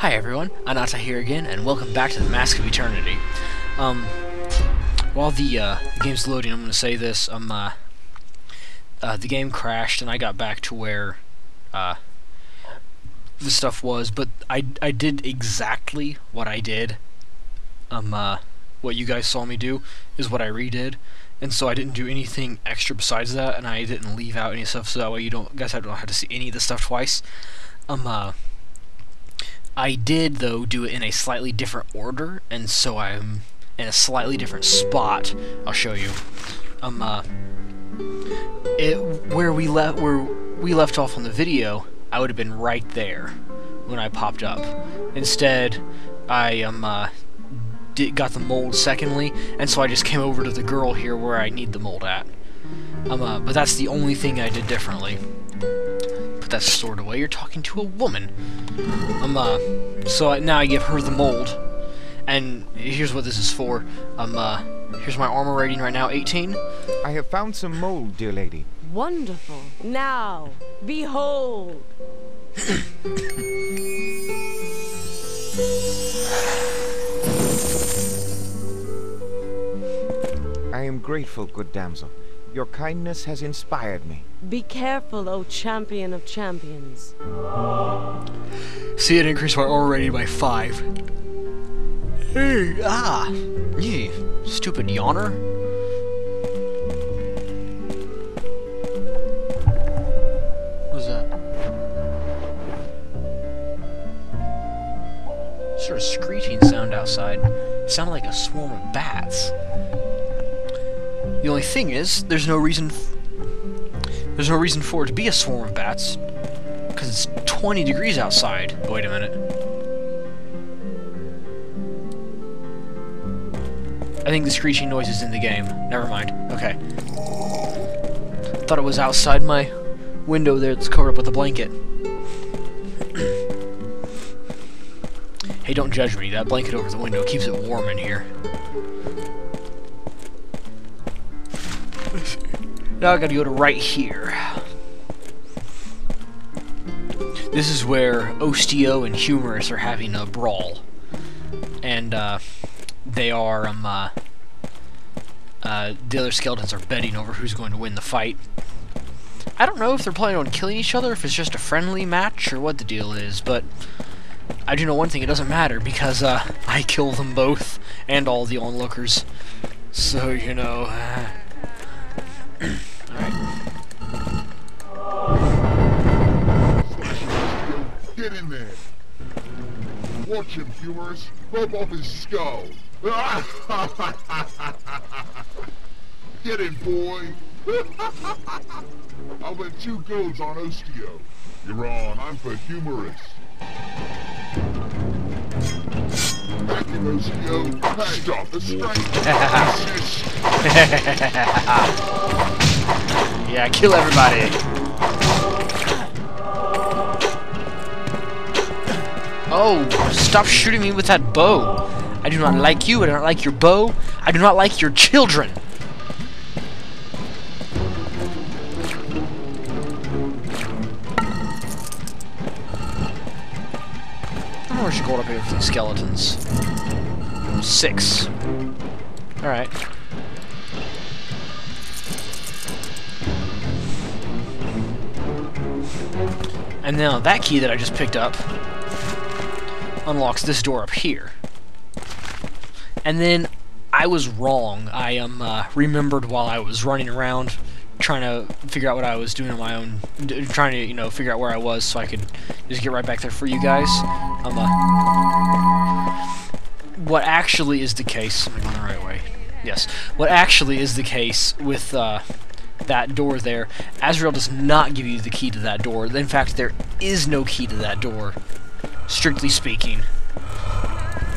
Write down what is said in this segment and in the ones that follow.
Hi everyone, Anahta here again, and welcome back to the Mask of Eternity. Um, while the, uh, game's loading, I'm gonna say this, um, uh, uh, the game crashed and I got back to where, uh, the stuff was, but I, I did exactly what I did, um, uh, what you guys saw me do, is what I redid, and so I didn't do anything extra besides that, and I didn't leave out any stuff, so that way you don't, guys don't have to see any of the stuff twice. Um, uh, I did, though, do it in a slightly different order, and so I'm in a slightly different spot. I'll show you. Um, uh, it, where we left, where we left off on the video, I would have been right there when I popped up. Instead, I um, uh, did, got the mold secondly, and so I just came over to the girl here where I need the mold at. Um, uh, but that's the only thing I did differently that sword away. You're talking to a woman. Um, uh, so now I give her the mold. And here's what this is for. Um, uh, here's my armor rating right now, 18. I have found some mold, dear lady. Wonderful. Now, behold. I am grateful, good damsel. Your kindness has inspired me. Be careful, O champion of champions. See it increase my armor rating by 5. Hey, ah! You stupid yawner. What is that? Sort of screeching sound outside. It sounded like a swarm of bats. The only thing is, there's no reason. There's no reason for it to be a swarm of bats, because it's 20 degrees outside. Wait a minute. I think the screeching noise is in the game. Never mind. Okay. Thought it was outside my window there that's covered up with a blanket. hey, don't judge me. That blanket over the window keeps it warm in here. Now I gotta go to right here. This is where Osteo and Humerus are having a brawl. And, uh, they are, um, uh, uh, the other skeletons are betting over who's going to win the fight. I don't know if they're planning on killing each other, if it's just a friendly match, or what the deal is, but I do know one thing, it doesn't matter, because, uh, I kill them both, and all the onlookers. So, you know, Get in there. Watch him, Humerus. Rub off his skull. Get in, boy. I went two golds on Osteo. You're on. I'm for Humerus. Back in Osteo. Hey, Stop the strength. yeah, kill everybody. Oh, stop shooting me with that bow. I do not like you, I do not like your bow, I do not like your children. How much gold up here for these skeletons? Six. Alright. And now that key that I just picked up unlocks this door up here. And then I was wrong. I um, uh, remembered while I was running around trying to figure out what I was doing on my own, trying to, you know, figure out where I was so I could just get right back there for you guys. Um, uh, what actually is the case, am I going the right way? Yes. What actually is the case with, uh, that door there, Azrael does not give you the key to that door. In fact, there is no key to that door, strictly speaking.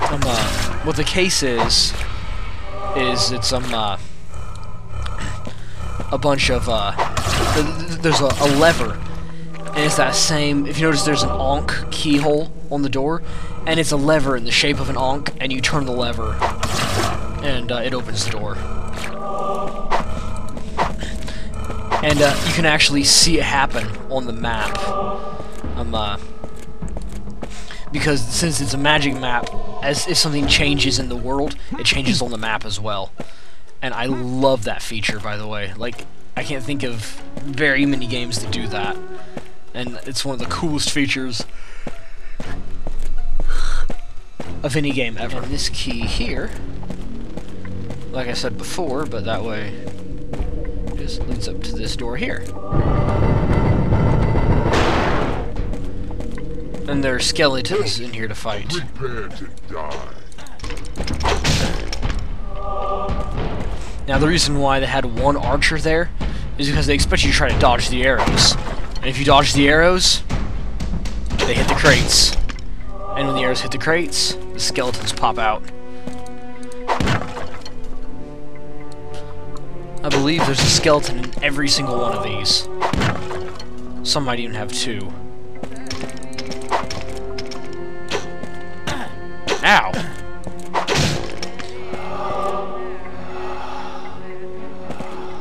Um, uh, what the case is, is it's, um, uh, a bunch of, uh, th there's a, a, lever, and it's that same, if you notice there's an ankh keyhole on the door, and it's a lever in the shape of an ankh, and you turn the lever, and uh, it opens the door. And uh, you can actually see it happen on the map. Um, uh, because since it's a magic map, as if something changes in the world, it changes on the map as well. And I love that feature, by the way. Like, I can't think of very many games that do that. And it's one of the coolest features of any game ever. And this key here, like I said before, but that way just leads up to this door here. And there are skeletons in here to fight. Prepare to die. Now the reason why they had one archer there is because they expect you to try to dodge the arrows. And if you dodge the arrows, they hit the crates. And when the arrows hit the crates, the skeletons pop out. I believe there's a skeleton in every single one of these. Some might even have two. Ow!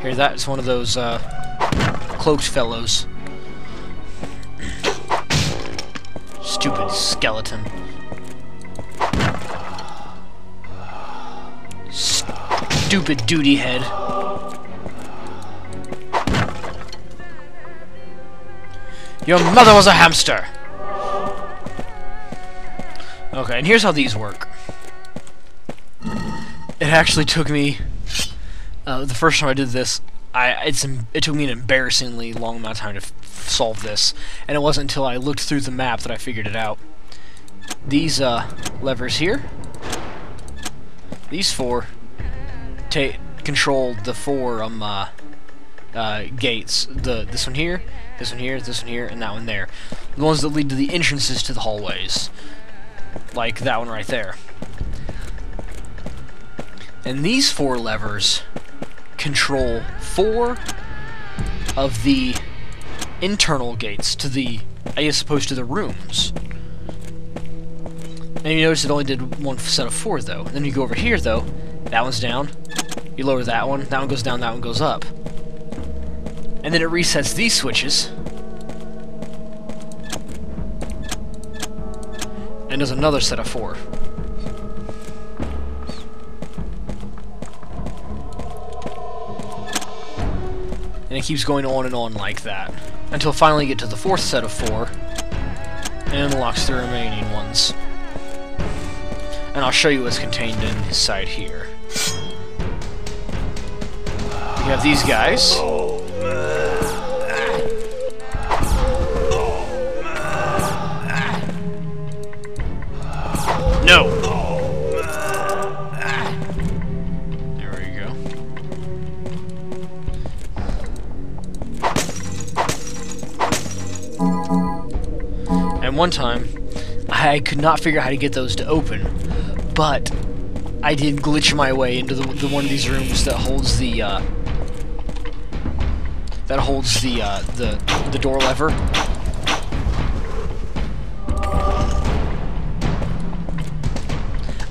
Hear that? It's one of those, uh, cloaked fellows. Stupid skeleton. Stupid duty head. Your mother was a hamster! Okay, and here's how these work. It actually took me... Uh, the first time I did this, I it's it took me an embarrassingly long amount of time to solve this, and it wasn't until I looked through the map that I figured it out. These uh, levers here, these four, take control the four um uh, uh, gates. The this one here, this one here, this one here, and that one there. The ones that lead to the entrances to the hallways, like that one right there. And these four levers control four of the internal gates to the, I guess, opposed to the rooms. And you notice it only did one set of four, though. Then you go over here, though. That one's down. You lower that one. That one goes down. That one goes up. And then it resets these switches. And there's another set of four. And it keeps going on and on like that. Until finally you get to the fourth set of four. And unlocks the remaining ones. And I'll show you what's contained inside here. We have these guys. One time, I could not figure out how to get those to open, but I did glitch my way into the, the one of these rooms that holds the uh, that holds the uh, the the door lever.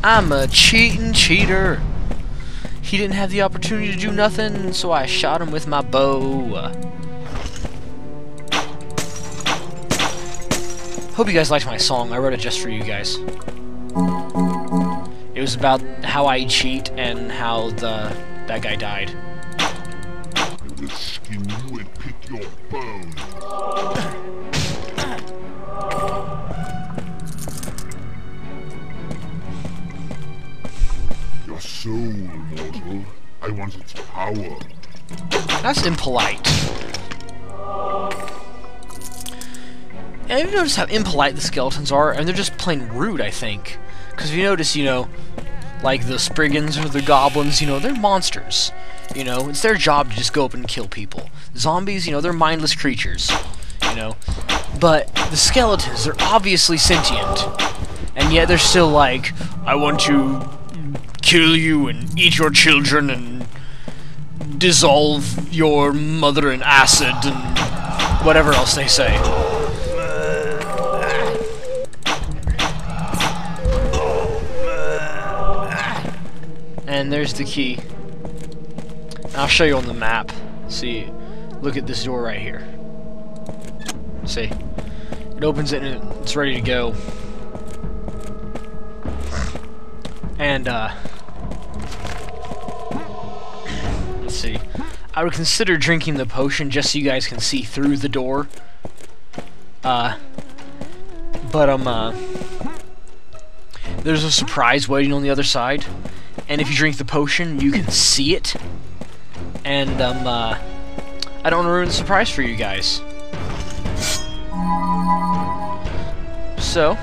I'm a cheating cheater. He didn't have the opportunity to do nothing, so I shot him with my bow. Hope you guys liked my song. I wrote it just for you guys. It was about how I cheat and how the that guy died. I will skin you and pick your bones. Your soul, mortal. I want its power. That's impolite. And you noticed how impolite the skeletons are? And they're just plain rude, I think. Because if you notice, you know, like the Spriggans or the Goblins, you know, they're monsters. You know, it's their job to just go up and kill people. Zombies, you know, they're mindless creatures. You know, but the skeletons, they're obviously sentient. And yet they're still like, I want to kill you and eat your children and dissolve your mother in acid and whatever else they say. And there's the key. I'll show you on the map. See, look at this door right here. See, it opens it and it's ready to go. And, uh... Let's see. I would consider drinking the potion just so you guys can see through the door. Uh... But, um, uh... There's a surprise waiting on the other side. And if you drink the potion, you can see it. And, um, uh... I don't want to ruin the surprise for you guys. So,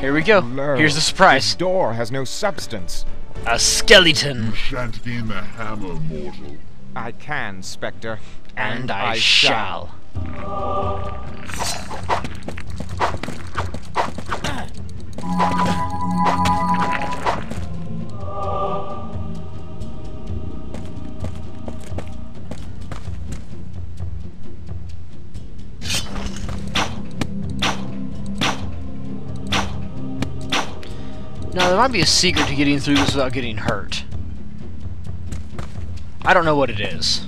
here we go. Lo, Here's the surprise. This door has no substance. A skeleton. You shan't gain the hammer, mortal. I can, Spectre. And I shall. Now, there might be a secret to getting through this without getting hurt. I don't know what it is.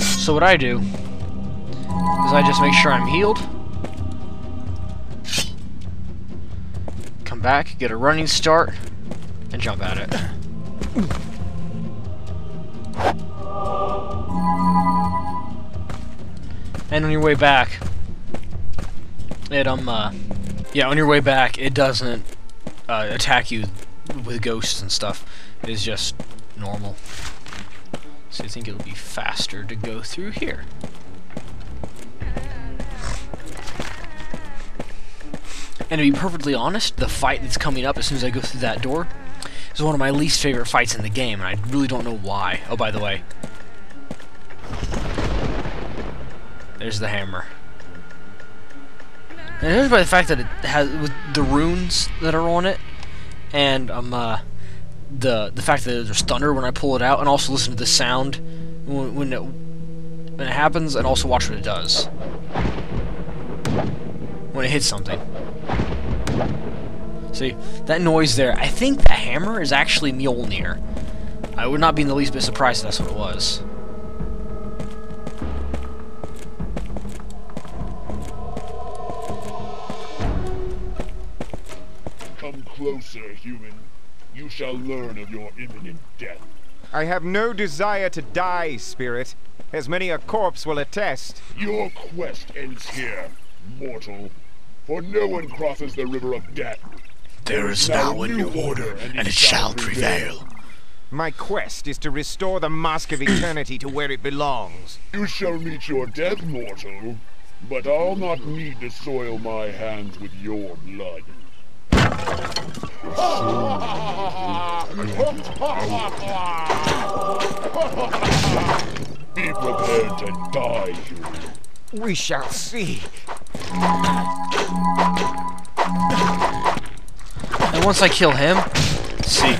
So what I do is I just make sure I'm healed. Come back, get a running start, and jump at it. And on your way back, it, um, uh, yeah, on your way back, it doesn't uh, attack you with ghosts and stuff. It is just normal. So I think it'll be faster to go through here. And to be perfectly honest, the fight that's coming up as soon as I go through that door is one of my least favorite fights in the game, and I really don't know why. Oh, by the way. There's the hammer. And judged by the fact that it has with the runes that are on it, and um uh, the the fact that there's thunder when I pull it out, and also listen to the sound when, when it when it happens, and also watch what it does when it hits something. See that noise there? I think the hammer is actually Mjolnir. I would not be in the least bit surprised if that's what it was. Closer, human. You shall learn of your imminent death. I have no desire to die, Spirit, as many a corpse will attest. Your quest ends here, mortal. For no one crosses the river of death. There is now a new order, and it shall prevail. My quest is to restore the Mask of Eternity to where it belongs. You shall meet your death, mortal. But I'll not need to soil my hands with your blood. Be prepared to die, human. We shall see. And once I kill him, see,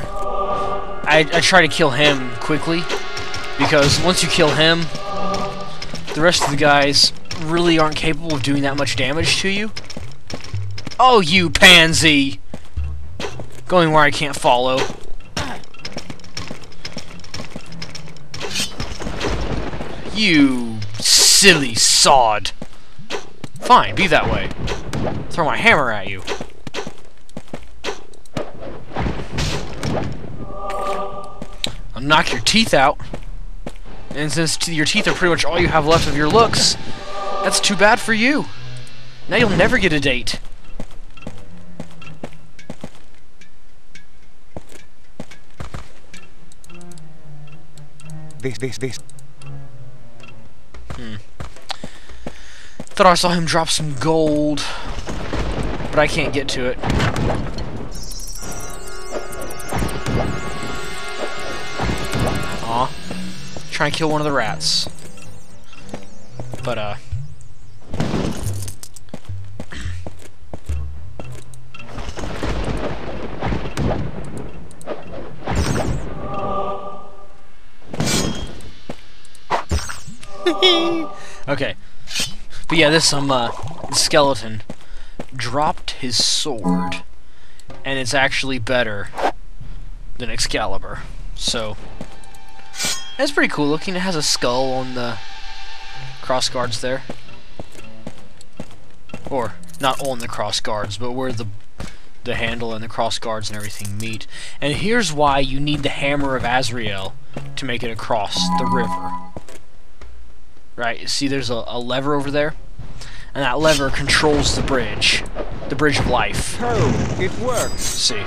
I, I try to kill him quickly because once you kill him, the rest of the guys really aren't capable of doing that much damage to you. Oh, you pansy! Going where I can't follow. You silly sod. Fine, be that way. Throw my hammer at you. I'll knock your teeth out. And since your teeth are pretty much all you have left of your looks, that's too bad for you. Now you'll never get a date. This, this, this. Hmm. Thought I saw him drop some gold, but I can't get to it. Aw. Trying to kill one of the rats. But, uh... okay. But yeah, this um uh, skeleton dropped his sword, and it's actually better than Excalibur. So that's pretty cool looking. It has a skull on the cross guards there, or not on the cross guards, but where the the handle and the cross guards and everything meet. And here's why you need the Hammer of Azrael to make it across the river. Right, see there's a, a lever over there? And that lever controls the bridge. The bridge of life. Oh, it works. see.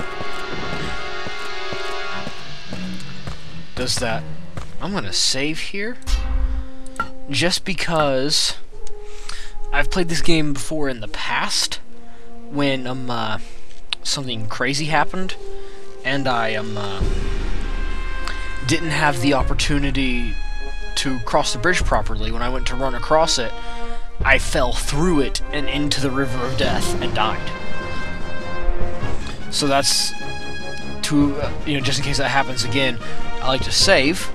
Does that... I'm gonna save here. Just because... I've played this game before in the past. When, um, uh, something crazy happened. And I, um, uh, didn't have the opportunity to cross the bridge properly. When I went to run across it, I fell through it and into the river of death and died. So that's to you know just in case that happens again. I like to save,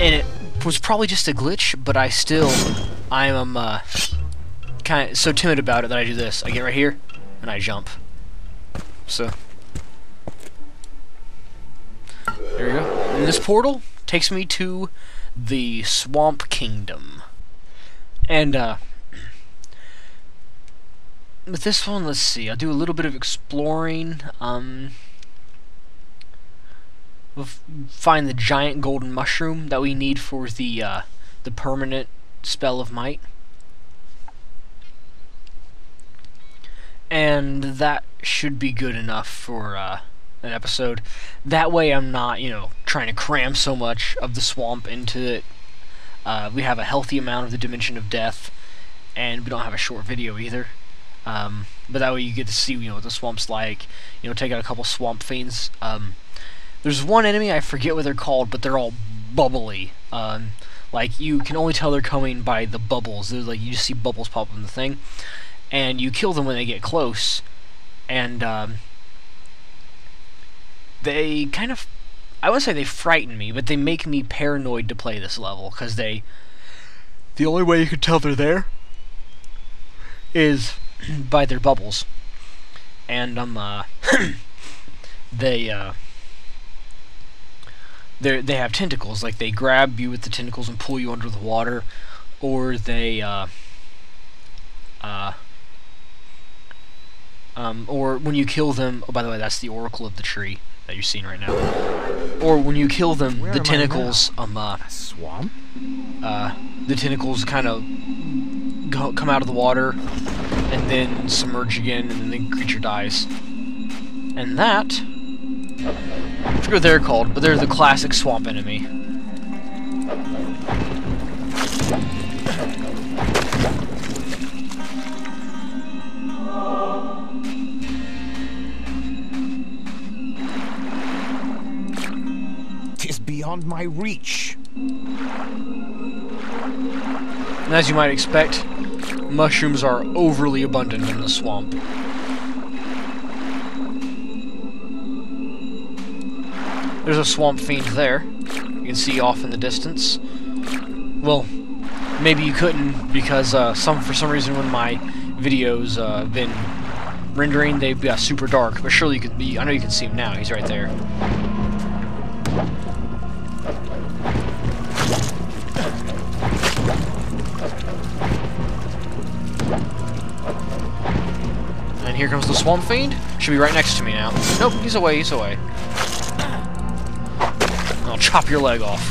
and it was probably just a glitch, but I still I'm um, uh, kind of so timid about it that I do this. I get right here and I jump. So there you go. And this portal takes me to the Swamp Kingdom. And, uh, with this one, let's see, I'll do a little bit of exploring, um, we'll find the giant golden mushroom that we need for the, uh, the permanent spell of might. And that should be good enough for, uh, an episode. That way I'm not, you know, trying to cram so much of the swamp into it. Uh, we have a healthy amount of the Dimension of Death, and we don't have a short video either. Um, but that way you get to see, you know, what the swamp's like. You know, take out a couple swamp fiends. Um, there's one enemy, I forget what they're called, but they're all bubbly. Um, like, you can only tell they're coming by the bubbles. They're like, you just see bubbles pop in the thing. And you kill them when they get close. And, um, they kind of I wouldn't say they frighten me, but they make me paranoid to play this level because they the only way you can tell they're there is by their bubbles. And um uh they uh they they have tentacles like they grab you with the tentacles and pull you under the water or they uh uh um, or when you kill them, oh, by the way, that's the Oracle of the Tree that you're seeing right now. Or when you kill them, Where the tentacles, um, uh, A swamp? uh, the tentacles kind of come out of the water and then submerge again, and then the creature dies. And that, I forget what they're called, but they're the classic swamp enemy. Beyond my reach. And as you might expect, mushrooms are overly abundant in the swamp. There's a swamp fiend there. You can see off in the distance. Well, maybe you couldn't because uh, some for some reason when my videos uh, been rendering, they've got super dark. But surely you could be. I know you can see him now. He's right there. Swamp Fiend. Should be right next to me now. Nope, he's away, he's away. I'll chop your leg off.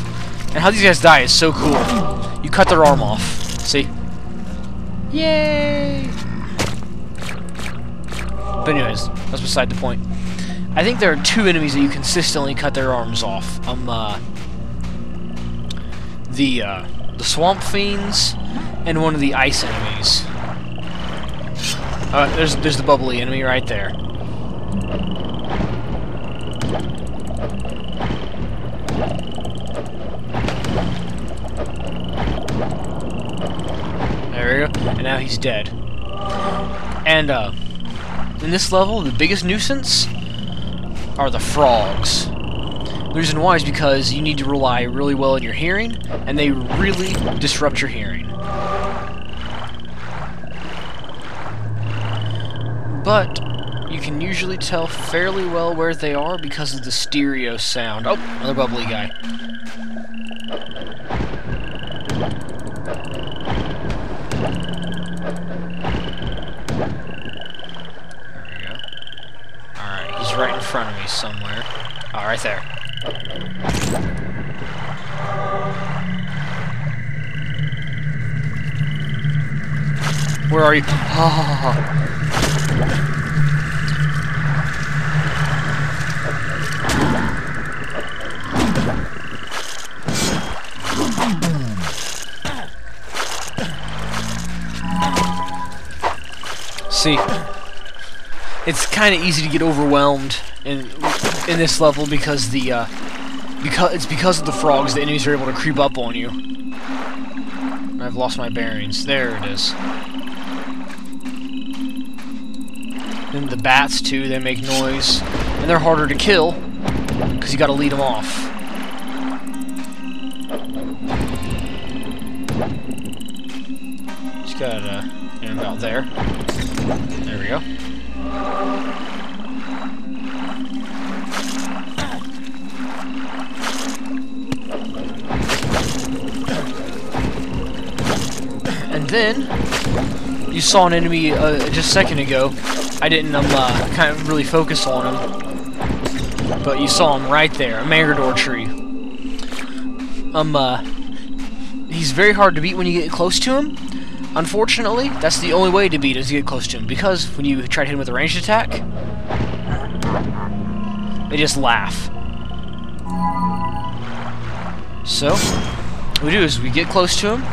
And how these guys die is so cool. You cut their arm off. See? Yay! But anyways, that's beside the point. I think there are two enemies that you consistently cut their arms off. Um, uh, the, uh, the Swamp Fiends and one of the Ice enemies. Uh, there's there's the bubbly enemy right there. There we go. And now he's dead. And uh, in this level, the biggest nuisance are the frogs. The reason why is because you need to rely really well on your hearing, and they really disrupt your hearing. But you can usually tell fairly well where they are because of the stereo sound. Oh, another bubbly guy. There we go. Alright, he's right in front of me somewhere. Oh, right there. Where are you? Oh. See, it's kind of easy to get overwhelmed in in this level because the uh, because it's because of the frogs the enemies are able to creep up on you. I've lost my bearings. There it is. And the bats too, they make noise, and they're harder to kill because you got to lead them off. Just gotta him out there. There we go. And then, you saw an enemy uh, just a second ago. I didn't um, uh, kind of really focus on him. But you saw him right there, a Mangador tree. Um, uh, he's very hard to beat when you get close to him. Unfortunately, that's the only way to beat is to get close to him, because when you try to hit him with a ranged attack, they just laugh. So, what we do is we get close to him,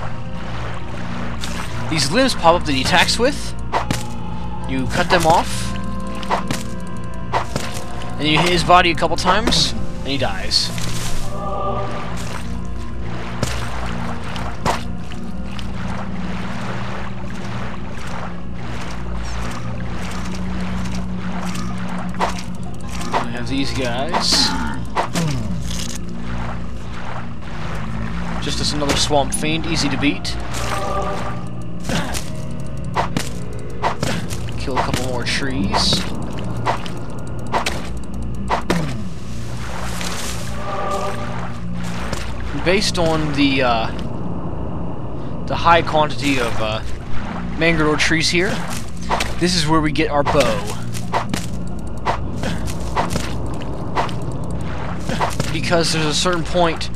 these limbs pop up that he attacks with, you cut them off, and you hit his body a couple times, and he dies. These guys. Just as another swamp fiend, easy to beat. Kill a couple more trees. Based on the uh, the high quantity of uh, mangrove trees here, this is where we get our bow. Because there's a certain point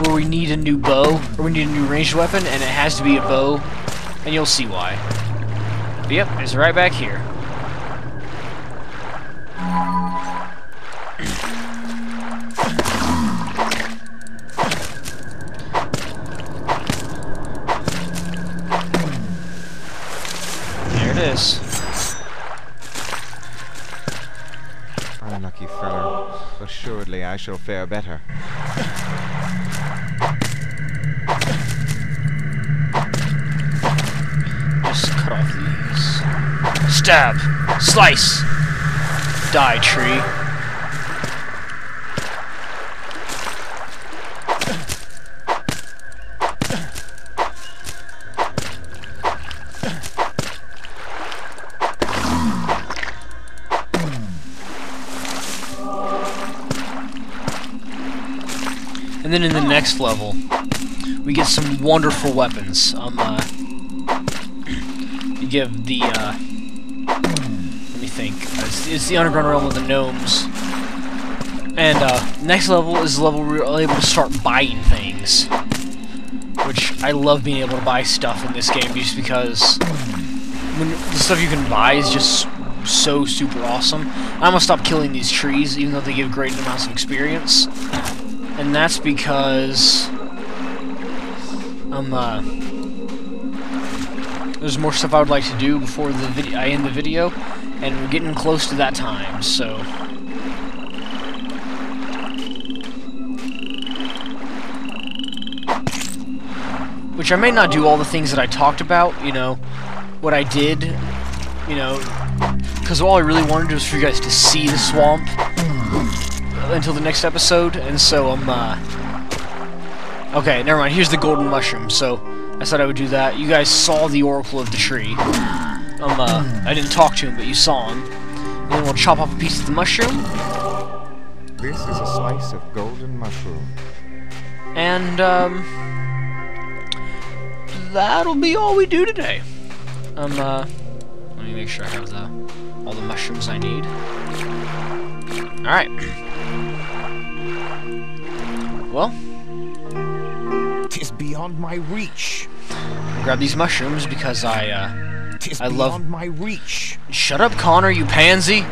where we need a new bow, or we need a new ranged weapon, and it has to be a bow, and you'll see why. But yep, it's right back here. There it is. Assuredly I shall fare better. Just cut off these. Stab! Slice! Die, tree. Then in the next level, we get some wonderful weapons. Um, uh, you give the, uh, let me think, it's, it's the underground realm of the gnomes. And, uh, next level is the level where we're able to start buying things. Which, I love being able to buy stuff in this game just because when the stuff you can buy is just so super awesome. I'm gonna stop killing these trees, even though they give great amounts of experience. And that's because um uh, there's more stuff I would like to do before the video I end the video, and we're getting close to that time. So which I may not do all the things that I talked about. You know what I did. You know, because all I really wanted was for you guys to see the swamp until the next episode, and so I'm, uh... Okay, never mind, here's the golden mushroom, so I said I would do that. You guys saw the oracle of the tree. Um, uh, I didn't talk to him, but you saw him. And then we'll chop off a piece of the mushroom, This is a slice of golden mushroom. and, um... That'll be all we do today. Um, uh... Let me make sure I have the all the mushrooms I need. Alright. Well, Tis beyond my reach. grab these mushrooms because I, uh... Tis I love- beyond my reach. Shut up, Connor, you pansy!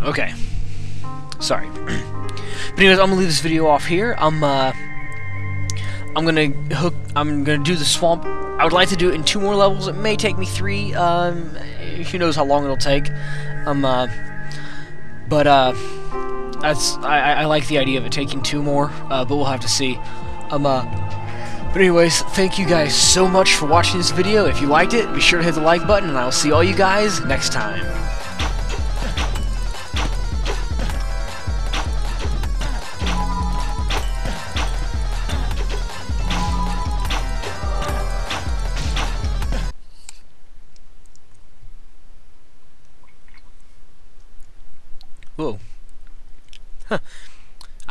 Okay. Sorry. but anyways, I'm gonna leave this video off here. I'm, uh... I'm gonna hook... I'm gonna do the swamp... I would like to do it in two more levels. It may take me three. Um... Who knows how long it'll take. Um, uh... But, uh... That's... I, I like the idea of it taking two more. Uh, but we'll have to see. Um, uh... But anyways, thank you guys so much for watching this video. If you liked it, be sure to hit the like button, and I will see all you guys next time.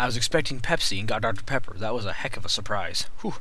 I was expecting Pepsi and got Dr. Pepper. That was a heck of a surprise. Whew.